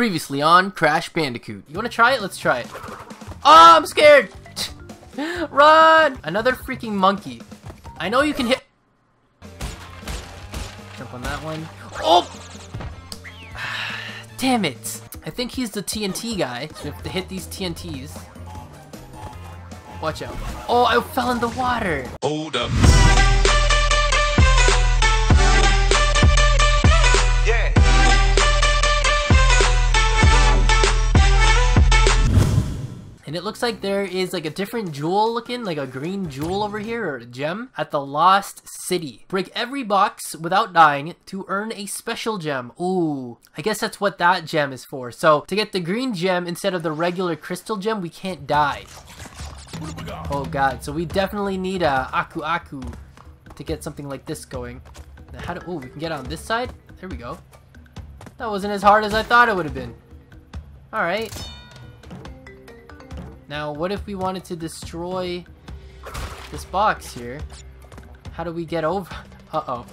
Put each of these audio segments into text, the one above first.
Previously on Crash Bandicoot. You wanna try it? Let's try it. Oh, I'm scared! Run! Another freaking monkey. I know you can hit... Jump on that one. Oh! Damn it! I think he's the TNT guy, so we have to hit these TNTs. Watch out. Oh, I fell in the water! Hold up. Looks like there is like a different jewel looking, like a green jewel over here, or a gem, at the Lost City. Break every box without dying to earn a special gem. Ooh, I guess that's what that gem is for. So, to get the green gem instead of the regular crystal gem, we can't die. Oh god, so we definitely need a Aku Aku to get something like this going. How do, oh, we can get on this side? There we go. That wasn't as hard as I thought it would have been. Alright. Now, what if we wanted to destroy this box here? How do we get over? Uh-oh.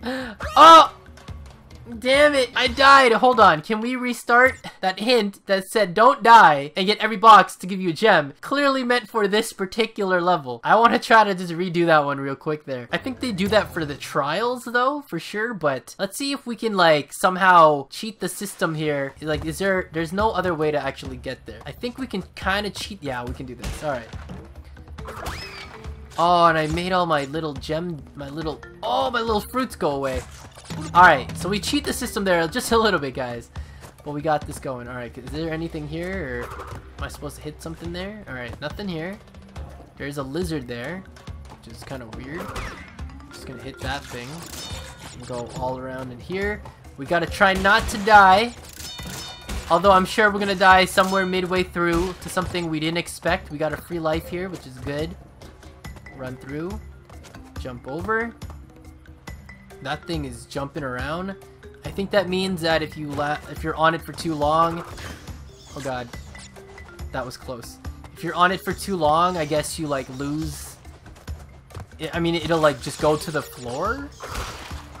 Oh! Damn it, I died. Hold on, can we restart? That hint that said don't die and get every box to give you a gem clearly meant for this particular level. I want to try to just redo that one real quick there. I think they do that for the trials though, for sure, but let's see if we can like somehow cheat the system here. Like, is there, there's no other way to actually get there. I think we can kind of cheat. Yeah, we can do this. All right. Oh, and I made all my little gem, my little, oh, my little fruits go away. Alright, so we cheat the system there just a little bit, guys. But we got this going. Alright, is there anything here, or am I supposed to hit something there? Alright, nothing here. There's a lizard there, which is kind of weird. Just gonna hit that thing. And go all around in here. We gotta try not to die. Although I'm sure we're gonna die somewhere midway through to something we didn't expect. We got a free life here, which is good. Run through. Jump over. That thing is jumping around. I think that means that if you if you're on it for too long, oh god, that was close. If you're on it for too long, I guess you like lose. I mean, it'll like just go to the floor.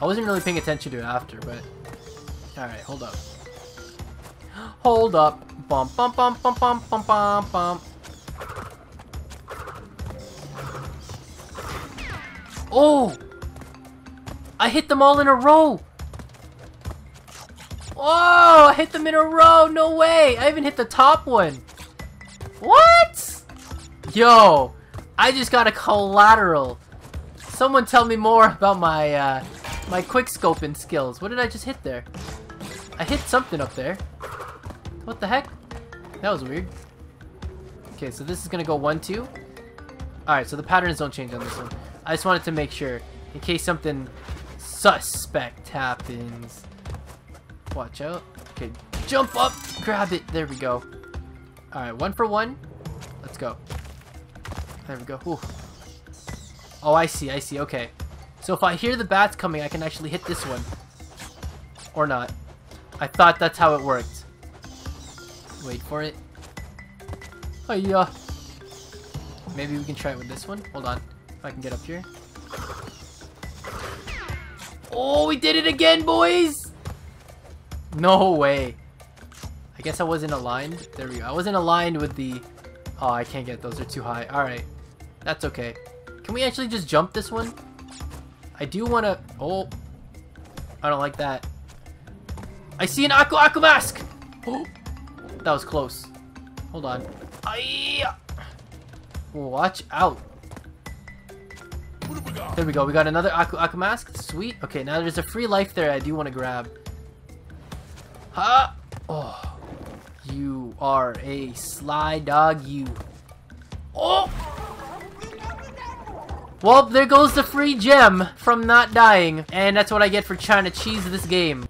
I wasn't really paying attention to it after, but all right, hold up. Hold up. Bum bum bum bum bum bum bum bum. Oh! I hit them all in a row! Whoa! I hit them in a row! No way! I even hit the top one! What? Yo! I just got a collateral! Someone tell me more about my, uh, my quick scoping skills. What did I just hit there? I hit something up there. What the heck? That was weird. Okay, so this is gonna go 1-2. Alright, so the patterns don't change on this one. I just wanted to make sure, in case something suspect happens. Watch out. Okay, jump up, grab it. There we go. Alright, one for one. Let's go. There we go. Ooh. Oh, I see, I see. Okay. So if I hear the bats coming, I can actually hit this one. Or not. I thought that's how it worked. Wait for it. Oh, yeah. Maybe we can try it with this one. Hold on. If I can get up here. Oh, we did it again, boys! No way. I guess I wasn't aligned. There we go. I wasn't aligned with the... Oh, I can't get those. They're too high. Alright. That's okay. Can we actually just jump this one? I do want to... Oh. I don't like that. I see an Aku Aku mask! Oh. That was close. Hold on. Aye. Watch out. There we go. We got another Aku Aku mask. Sweet. Okay, now there's a free life there I do want to grab. Ha! Oh. You are a sly dog, you. Oh! Well, there goes the free gem from not dying. And that's what I get for trying to cheese this game.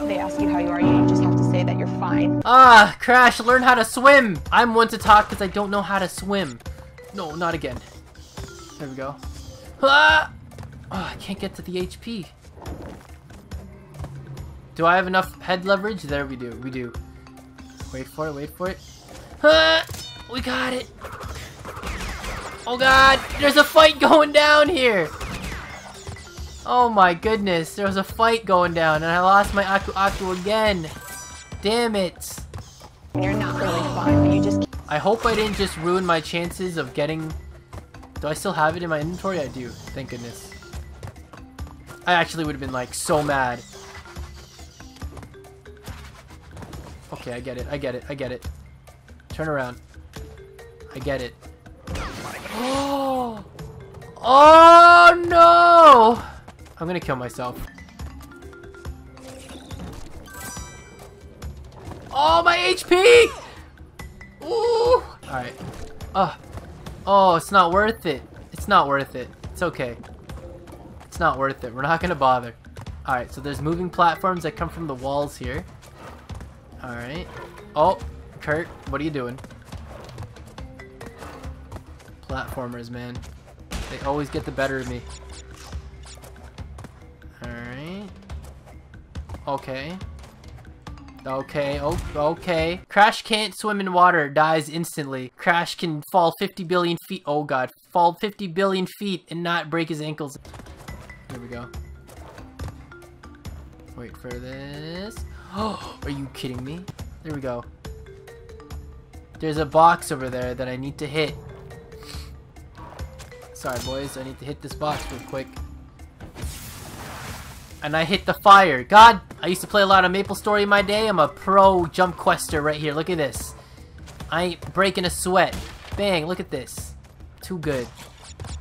They ask you how you are, you just have to say that you're fine. Ah, Crash, learn how to swim! I'm one to talk because I don't know how to swim. No, not again. There we go. Ah! Oh, I can't get to the HP. Do I have enough head leverage? There we do. We do. Wait for it. Wait for it. Ah! We got it. Oh god, there's a fight going down here. Oh my goodness, there was a fight going down and I lost my Aku Aku again. Damn it. You're not really fine, but you just I hope I didn't just ruin my chances of getting... Do I still have it in my inventory? I do. Thank goodness. I actually would have been like so mad. Okay, I get it. I get it. I get it. Turn around. I get it. Oh! Oh no! I'm gonna kill myself. Oh, my HP! Ooh! Alright. Oh. Oh, it's not worth it. It's not worth it. It's okay. It's not worth it. We're not gonna bother. Alright, so there's moving platforms that come from the walls here. Alright. Oh, Kurt, what are you doing? Platformers, man. They always get the better of me. Alright. Okay. Okay, oh, okay. Crash can't swim in water, dies instantly. Crash can fall 50 billion feet, oh god, fall 50 billion feet and not break his ankles. Here we go. Wait for this. Oh, are you kidding me? There we go. There's a box over there that I need to hit. Sorry, boys. I need to hit this box real quick. And I hit the fire. God, I used to play a lot of Maple Story in my day. I'm a pro jump quester right here. Look at this. I ain't breaking a sweat. Bang, look at this. Too good.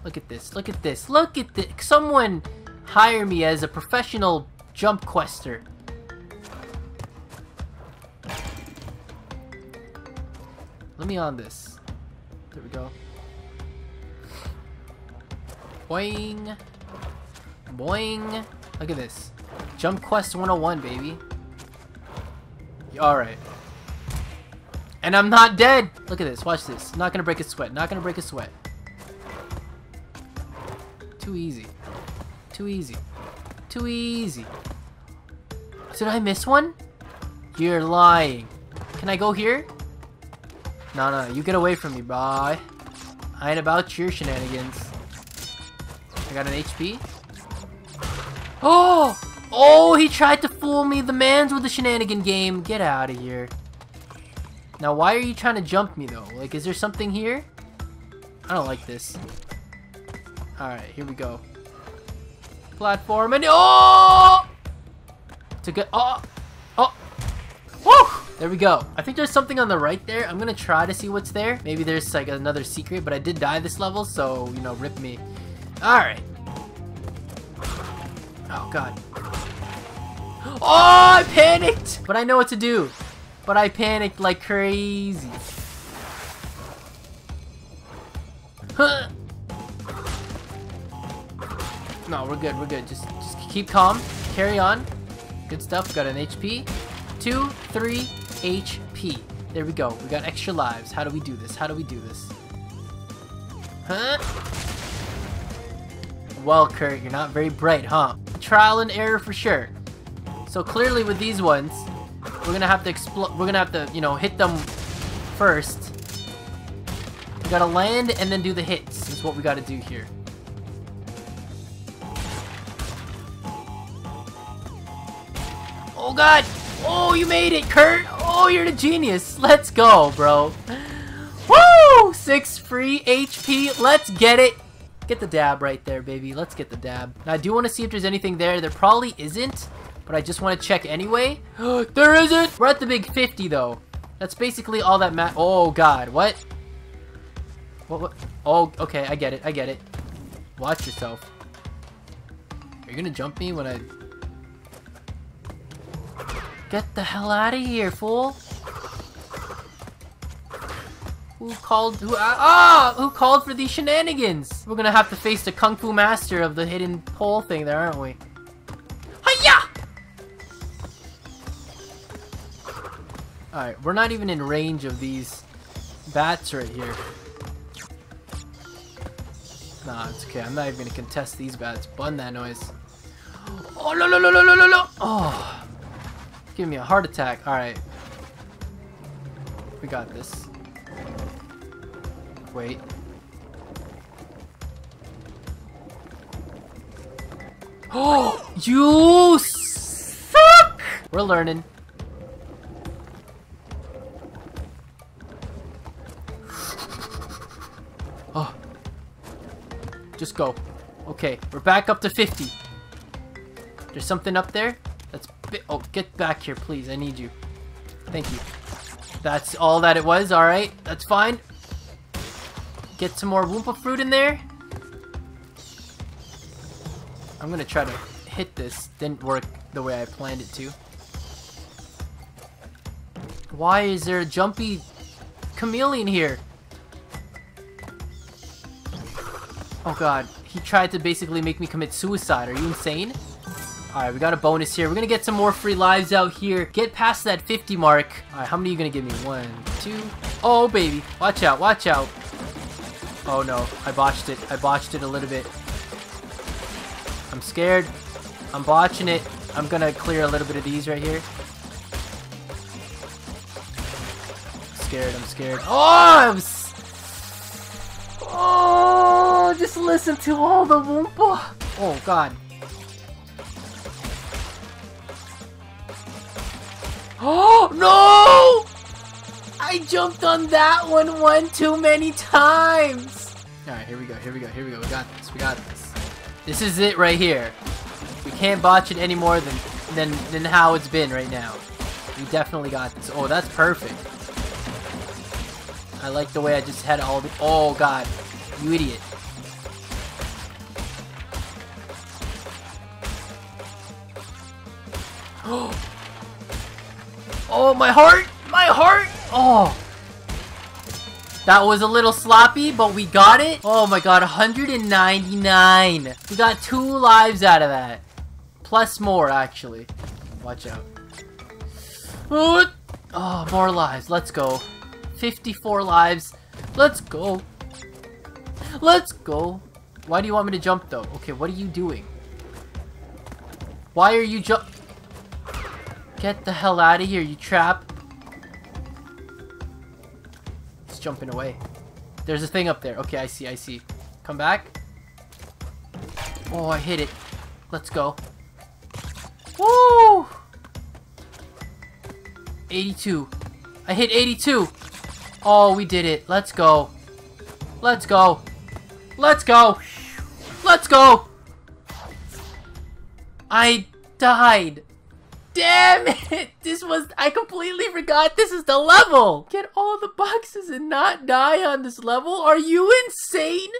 Look at this. Look at this. Look at this. Someone hire me as a professional jump quester. Let me on this. There we go. Boing. Boing. Look at this. Jump Quest 101, baby. Alright. And I'm not dead! Look at this. Watch this. Not gonna break a sweat. Not gonna break a sweat. Too easy. Too easy. Too easy. Did I miss one? You're lying. Can I go here? No, no, you get away from me, boy. I ain't about your shenanigans. I got an HP. Oh! Oh, he tried to fool me. The man's with the shenanigan game. Get out of here. Now, why are you trying to jump me, though? Like, is there something here? I don't like this. Alright, here we go. Platform and... Oh! A good... Oh! Oh! Woo! There we go. I think there's something on the right there. I'm gonna try to see what's there. Maybe there's like another secret, but I did die this level, so, you know, rip me. Alright. Oh, God. Oh, I panicked! But I know what to do. But I panicked like crazy. Huh. No, we're good, we're good. Just, just keep calm. Carry on. Good stuff. Got an HP. Two, three, HP. There we go. We got extra lives. How do we do this? How do we do this? Huh? Well, Kurt, you're not very bright, huh? Trial and error for sure. So clearly with these ones, we're gonna have to explode. We're gonna have to, you know, hit them first. We gotta land and then do the hits. Is what we gotta do here. Oh god! Oh, you made it, Kurt! Oh, you're the genius! Let's go, bro! Woo! Six free HP. Let's get it! Get the dab right there, baby. Let's get the dab. Now, I do want to see if there's anything there. There probably isn't, but I just want to check anyway. there isn't! We're at the big 50, though. That's basically all that ma- Oh, God. What? What, what? Oh, okay. I get it. I get it. Watch yourself. Are you gonna jump me when I... Get the hell out of here, fool! Who called who ah who called for these shenanigans? We're gonna have to face the kung fu master of the hidden pole thing there, aren't we? Hiya! Alright, we're not even in range of these bats right here. Nah, it's okay. I'm not even gonna contest these bats. Bun that noise. Oh no no no no no no no! Oh, give me a heart attack. All right, we got this. Wait. Oh, you suck! We're learning. Oh. Just go. Okay, we're back up to 50. There's something up there? That's Oh, get back here, please. I need you. Thank you. That's all that it was. All right, that's fine. Get some more Wumpa fruit in there. I'm gonna try to hit this. Didn't work the way I planned it to. Why is there a jumpy chameleon here? Oh god, he tried to basically make me commit suicide. Are you insane? Alright, we got a bonus here. We're gonna get some more free lives out here. Get past that 50 mark. Alright, how many are you gonna give me? One, two. Oh, baby. Watch out, watch out. Oh no, I botched it. I botched it a little bit. I'm scared. I'm botching it. I'm gonna clear a little bit of these right here. scared, I'm scared. Oh, I'm Oh, just listen to all the Wumpa. Oh, God. Oh, no! I jumped on that one one too many times. Alright, here we go, here we go, here we go. We got this, we got this. This is it right here. We can't botch it any more than, than, than how it's been right now. We definitely got this. Oh, that's perfect. I like the way I just had all the- Oh, God. You idiot. Oh, Oh, my heart! My heart! Oh! That was a little sloppy, but we got it. Oh my god, 199. We got two lives out of that. Plus more, actually. Watch out. Oh, more lives. Let's go. 54 lives. Let's go. Let's go. Why do you want me to jump, though? Okay, what are you doing? Why are you jump- Get the hell out of here, you trap. Jumping away. There's a thing up there. Okay, I see, I see. Come back. Oh, I hit it. Let's go. Woo! 82. I hit 82. Oh, we did it. Let's go. Let's go. Let's go. Let's go. I died. Damn it! This was- I completely forgot this is the level! Get all the boxes and not die on this level? Are you insane?